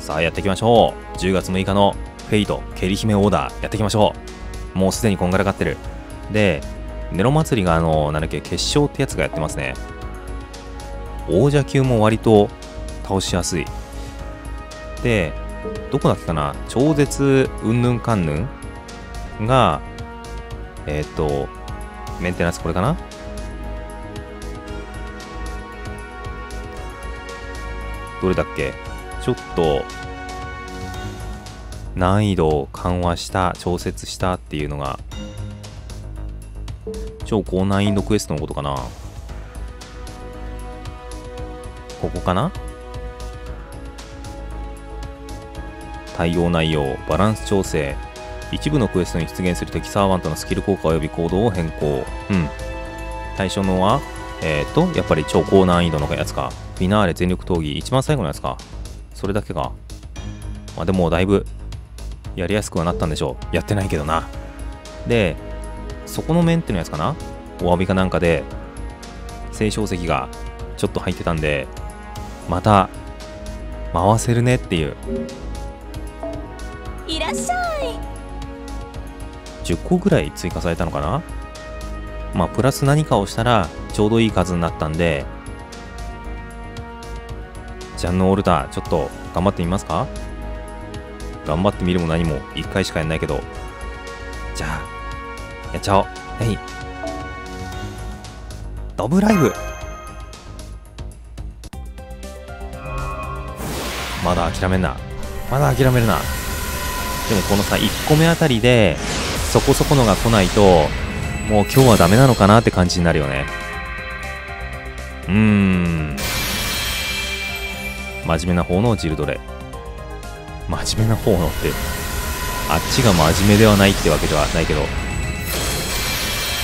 さあやっていきましょう。10月6日のフェイトケリ姫オーダーやっていきましょう。もうすでにこんがらがってる。でネロ祭りがあのなんだっけ決勝ってやつがやってますね。王者級も割と倒しやすい。でどこだっけかな？超絶うんぬんかんぬんがえっ、とメンテナンスこれかな？どれだっけ？ちょっと難易度を緩和した調節したっていうのが超高難易度クエストのことかな。ここかな？対応内容バランス調整。一部のクエストに出現する敵サーバントのスキル効果及び行動を変更。うん。対象のはえっ、ー、とやっぱり超高難易度のやつか。フィナーレ全力闘技一番最後のやつか。それだけか。まあでもだいぶやりやすくはなったんでしょう。やってないけどな。でそこのメンテのやつかな。お詫びかなんかで青少石がちょっと入ってたんでまた回せるねっていう。いらっしゃい。10個ぐらい追加されたのかな。まあプラス何かをしたらちょうどいい数になったんでジャンヌ・オルタちょっと頑張ってみますか頑張ってみるも何も1回しかやんないけどじゃあやっちゃおうはいドブライブまだ諦めんなまだ諦めるなでもこのさ1個目あたりでそこそこのが来ないともう今日はダメなのかなって感じになるよねうーん真面目な方のジルドレ。真面目な方のってあっちが真面目ではないってわけではないけど。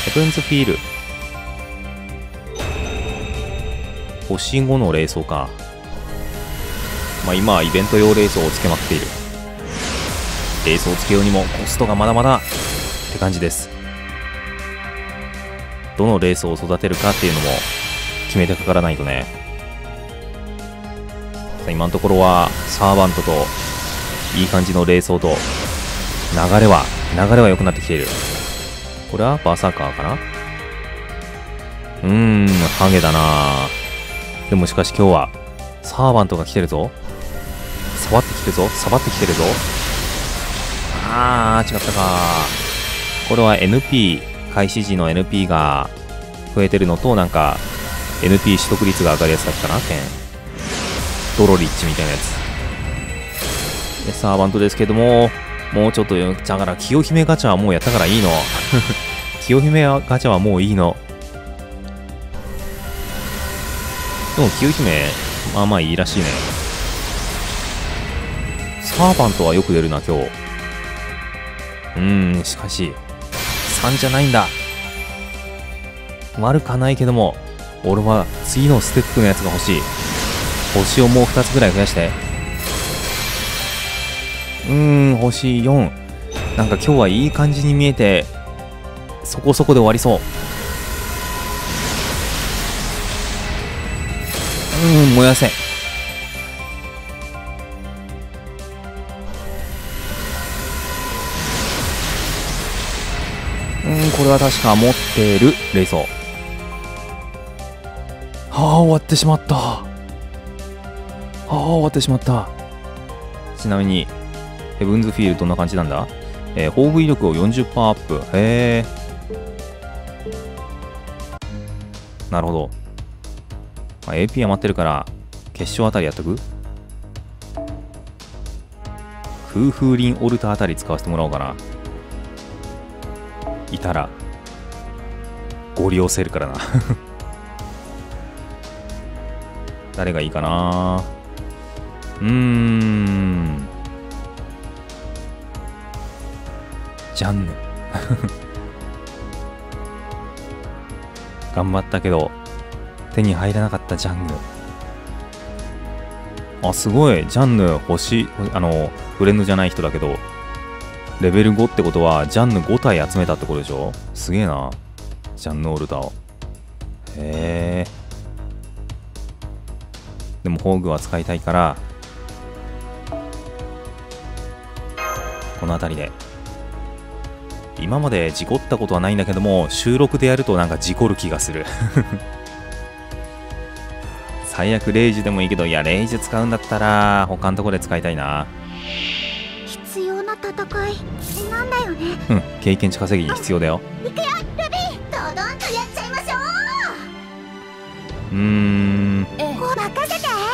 ヘブンズフィール。星5の霊装か。まあ今はイベント用霊装をつけまくっている。霊装をつけようにもコストがまだまだって感じです。どのレースを育てるかっていうのも決めてかからないとね。今のところはサーバントといい感じのレースと流れは流れは良くなってきている。これはバーサーカーかな？うーんハゲだな。でもしかし今日はサーバントが来てるぞ。触ってきてるぞ。触ってきてるぞ。あー違ったか。これは NP 開始時の NP が増えてるのとなんか NP 取得率が上がるやつだったかな点ドロリッチみたいなやつ。でサーバントですけどももうちょっとだから清姫ガチャはもうやったからいいの。清姫ガチャはもういいの。でも清姫まあまあいいらしいね。サーバントはよく出るな今日。うーんしかし3じゃないんだ。悪かないけども俺は次のステップのやつが欲しい星をもう2つぐらい増やして。うーん星4なんか今日はいい感じに見えてそこそこで終わりそう。うん燃やせ。うんこれは確か持ってる。冷蔵。はあ終わってしまった。はあ終わってしまった。ちなみにヘブンズフィールどんな感じなんだ？えー、砲撃力を40%アップ。へえなるほど、まあ、AP 余ってるから決勝あたりやっとく？空風林オルタあたり使わせてもらおうかな。いたらご利用せるからな。誰がいいかな？うーん。ジャンヌ。頑張ったけど手に入らなかったジャンヌ。あすごい。ジャンヌ欲しいあのフレンドじゃない人だけどレベル5ってことはジャンヌ5体集めたってことでしょ？すげえな。ジャンヌオルタを。へえ。でも宝具は使いたいからこの辺りで。今まで事故ったことはないんだけども収録でやるとなんか事故る気がする。最悪レイジでもいいけどいやレイジ使うんだったら他のところで使いたいな。必要な戦いなんだよね。うん経験値稼ぎ必要だよ。行くよルビー。ドドンとやっちゃいましょう。ーん。う任せて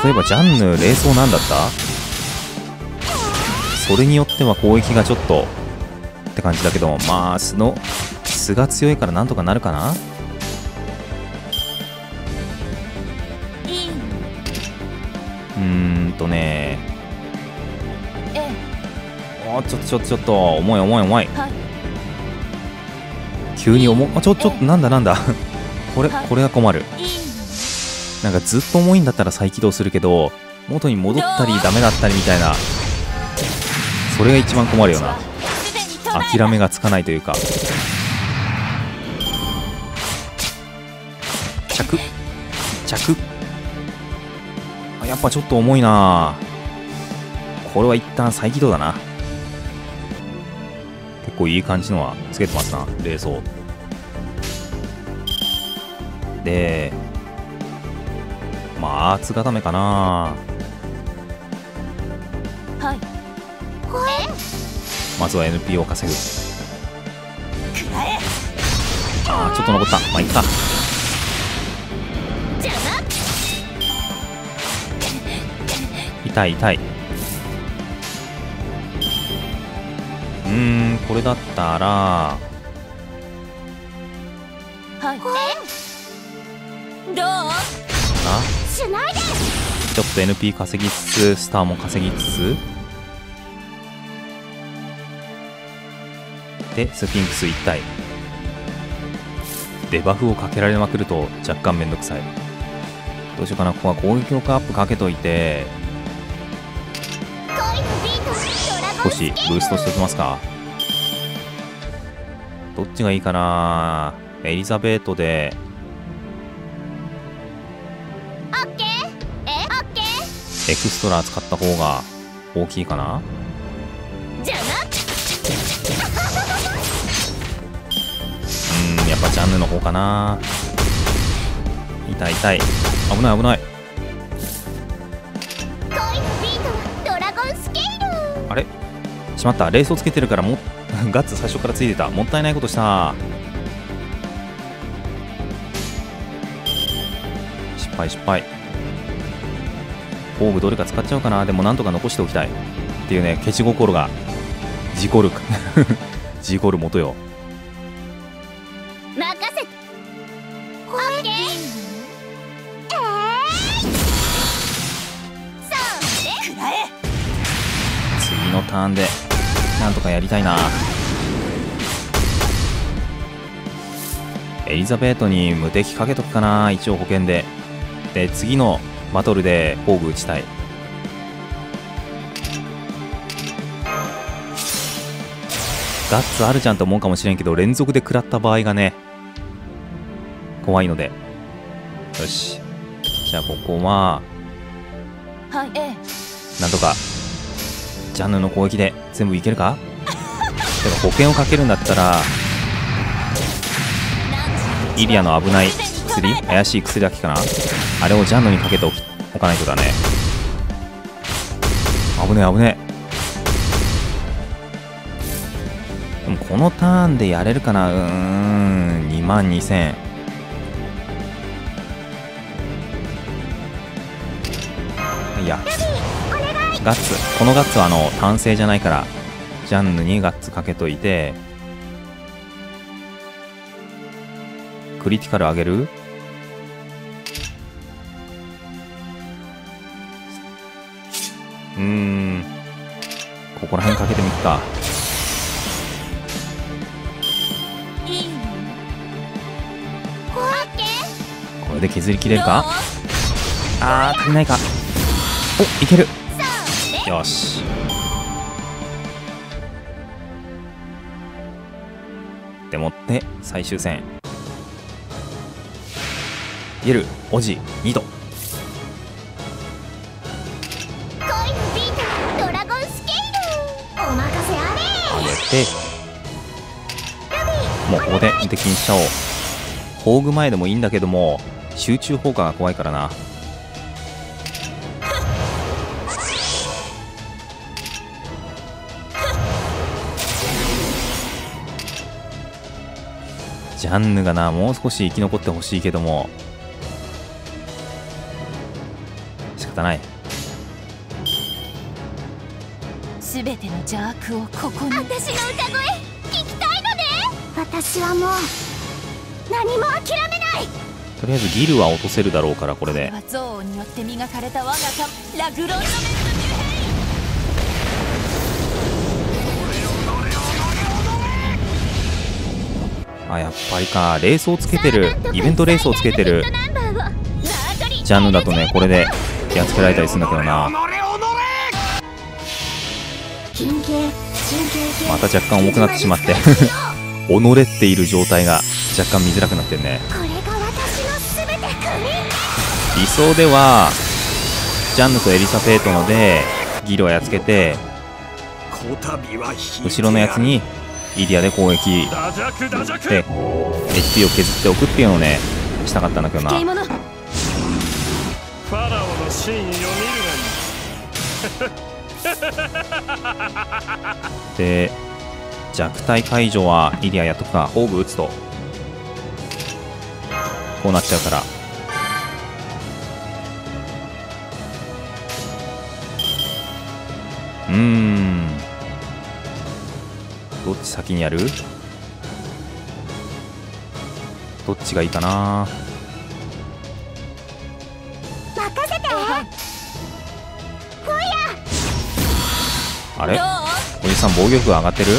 そういえばジャンヌ冷装なんだった？それによっては攻撃がちょっとって感じだけどまあ素の素が強いからなんとかなるかな？うーんとね。えおちょっとちょっとちょっと重い重い重い。急に重あちょちょっとなんだなんだ。これこれが困る。なんかずっと重いんだったら再起動するけど元に戻ったりダメだったりみたいな。それが一番困るよな。諦めがつかないというか。着。着。あやっぱちょっと重いな。これは一旦再起動だな。結構いい感じのはつけてますな冷蔵。でまあアーツ固めかな。はい。まずは NP を稼ぐ。あーちょっと残った。まあいっか。じゃな痛い痛い。うーんこれだったら。はい。えどう？な？ちょっと NP 稼ぎつつスターも稼ぎつつでスフィンクス1体。デバフをかけられまくると若干めんどくさい。どうしようかな。ここは攻撃力アップかけといて。少しブーストしておきますか。どっちがいいかな。エリザベートでエクストラ使った方が大きいかな？うんやっぱジャンヌの方かな。痛い痛い。危ない危ない。あれ？しまった。レースをつけてるからも ガッツ最初からついてた。もったいないことした。失敗失敗。オーブどれか使っちゃおうかな。でもなんとか残しておきたい。っていうねケチ心が事故る。事故る元よ。任せて。オッケーえーそうね。くらえ次のターンでなんとかやりたいな。エリザベートに無敵かけとくかな。一応保険で。で次のバトルでオーブ打ちたい。ガッツあるじゃんと思うかもしれんけど連続で食らった場合がね怖いので。よし。じゃあここははいえなんとかジャンヌの攻撃で全部いけるか？てか保険をかけるんだったらイリアの危ない薬？怪しい薬だけかな？あれをジャンヌにかけておきおかないとだね。危ねえ危ねえ。でもこのターンでやれるかな。うーん2万2000いや。ガッツ。このガッツはあの単性じゃないからジャンヌにガッツかけといてクリティカル上げる？うーん。ここら辺かけてみっか。これで削りきれるか？あー足りないか。おいける。よし。でもって最終戦。ゲルオジ2度でもうここで無敵にしちゃおう宝具前でもいいんだけども集中砲火が怖いからな。ジャンヌがなもう少し生き残ってほしいけども。仕方ない。すべての邪悪をここに。私私はもう何も諦めない。とりあえずギルは落とせるだろうからこれで。は憎悪によって磨かれた我が神ラグロンあやっぱりか。レースをつけてる。イベントレースをつけてる。ジャンヌだとねこれでやっつけられたりするんだけどな。また若干重くなってしまって 己っている状態が若干見づらくなってるね。理想ではジャンヌとエリサフェートのでギルをやっつけて後ろのやつにイディアで攻撃。で HP を削っておくっていうのをねしたかったんだけどな。獣ファラオの真意を見るで弱体解除はイディアやっとくかホーブ打つと。こうなっちゃうから。うーん。どっち先にやる？どっちがいいかな？任せて。あれ？おじさん防御力上がってる？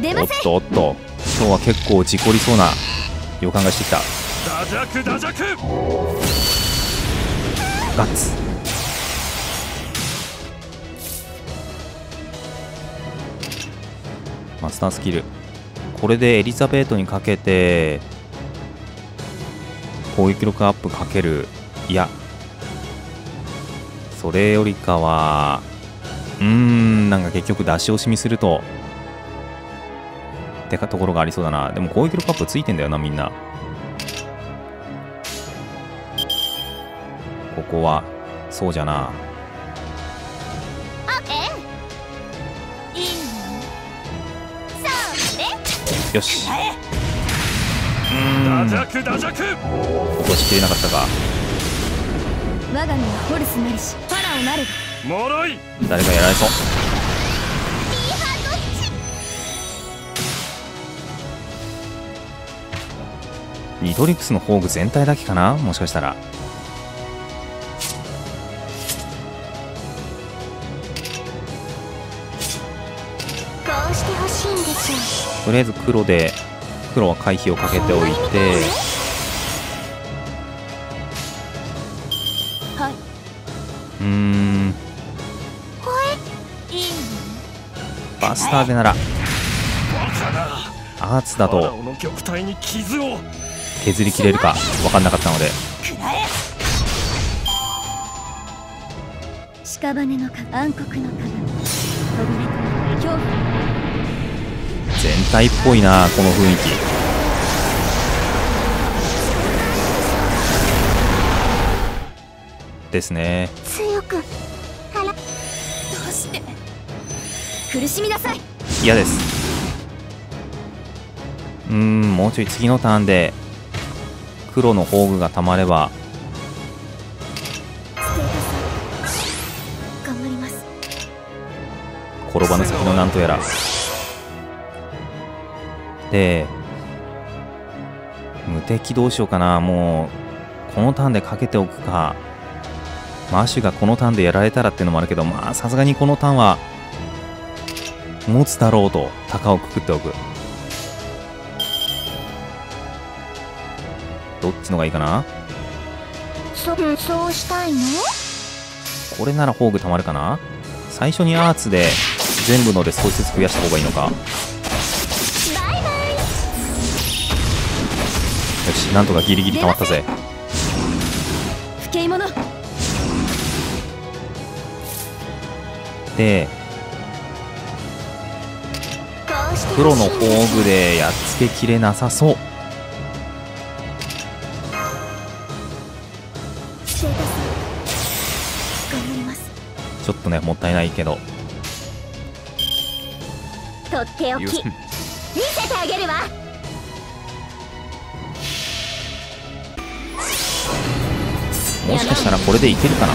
出ません。とおっと。今日は結構事故りそうな予感がしてきた。ダジャクダジャクガッツ。マスタースキルこれでエリザベートにかけて攻撃力アップかける。いや。それよりかはうーんなんか結局出し惜しみすると。ってかところがありそうだな。でも攻撃力アップついてんだよなみんな。ここはそうじゃな。いいよし。のえダジャクダジャク。ここしきれなかったか。我が身はホルスなりしファラオなるもろい。誰かやられそう。ニトリックスの宝具全体だけかな？もしかしたら。とりあえず黒で黒は回避をかけておいて。はい。うーんバスターでならアーツだと。削りきれるか分かんなかったので。屍の暗黒の鏡全体っぽいなこの雰囲気。ですね。強く苦しみなさい。嫌です。うーんもうちょい次のターンで黒の宝具がたまれば転ばぬ先のなんとやら。で無敵どうしようかな。もうこのターンでかけておくか。マッシュがこのターンでやられたらっていうのもあるけどまあさすがにこのターンは持つだろうと鷹をくくっておく。どっちのがいいかな？そそうしたいの？これなら宝具たまるかな？最初にアーツで全部ので少しずつ増やした方がいいのか。よしなんとかギリギリたまったぜ。不敬者てこうして黒の工具でやっつけきれなさそう。ちょっとねもったいないけど。とっておき。見せてあげるわ。もしかしたらこれでいけるかな？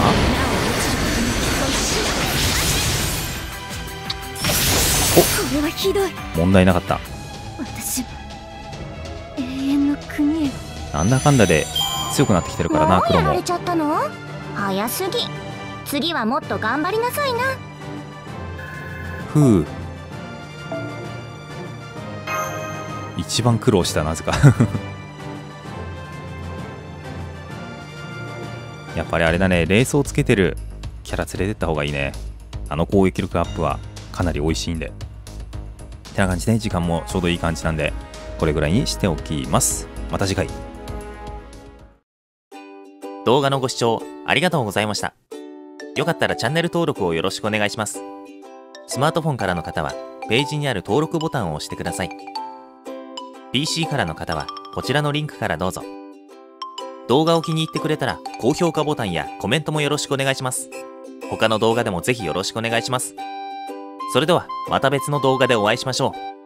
れはひどい。問題なかった。私は永遠の国へ。なんだかんだで強くなってきてるからな黒も。早すぎ。次はもっと頑張りなさいな。ふう。一番苦労したなぜか。やっぱりあれだねレースをつけてるキャラ連れてった方がいいね。あの攻撃力アップはかなり美味しいんでてな感じで時間もちょうどいい感じなんでこれぐらいにしておきますまた次回動画のご視聴ありがとうございました。よかったらチャンネル登録をよろしくお願いします。スマートフォンからの方はページにある登録ボタンを押してください。PC からの方はこちらのリンクからどうぞ。動画を気に入ってくれたら高評価ボタンやコメントもよろしくお願いします。他の動画でもぜひよろしくお願いします。それではまた別の動画でお会いしましょう。